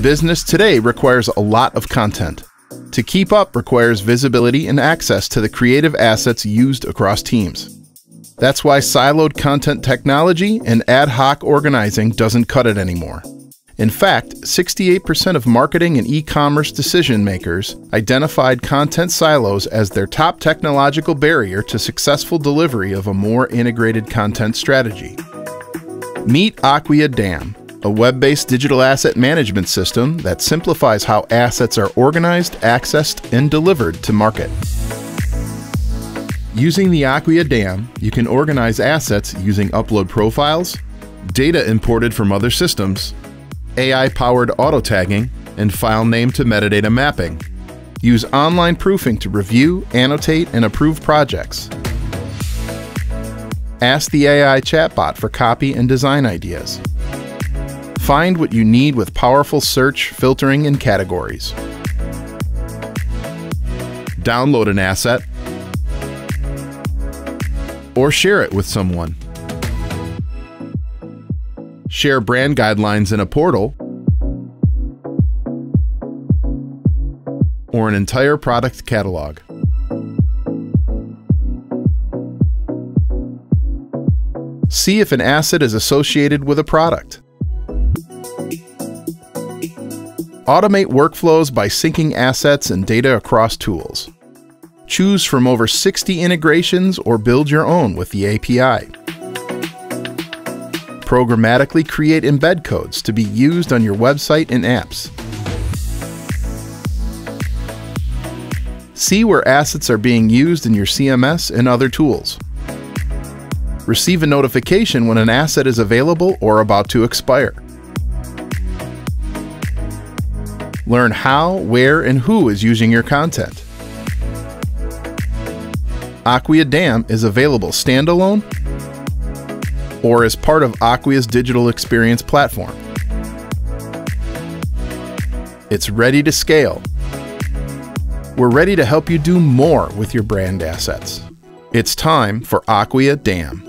Business today requires a lot of content. To keep up requires visibility and access to the creative assets used across teams. That's why siloed content technology and ad hoc organizing doesn't cut it anymore. In fact, 68% of marketing and e commerce decision makers identified content silos as their top technological barrier to successful delivery of a more integrated content strategy. Meet Acquia DAM, a web based digital asset management system that simplifies how assets are organized, accessed, and delivered to market. Using the Acquia DAM, you can organize assets using upload profiles, data imported from other systems, AI powered auto tagging, and file name to metadata mapping. Use online proofing to review, annotate, and approve projects. Ask the AI chatbot for copy and design ideas. Find what you need with powerful search, filtering, and categories. Download an asset or share it with someone. Share brand guidelines in a portal or an entire product catalog. See if an asset is associated with a product. Automate workflows by syncing assets and data across tools. Choose from over 60 integrations or build your own with the API. Programmatically create embed codes to be used on your website and apps. See where assets are being used in your CMS and other tools. Receive a notification when an asset is available or about to expire. Learn how, where, and who is using your content. Acquia DAM is available standalone or as part of Acquia's digital experience platform. It's ready to scale. We're ready to help you do more with your brand assets. It's time for Acquia DAM.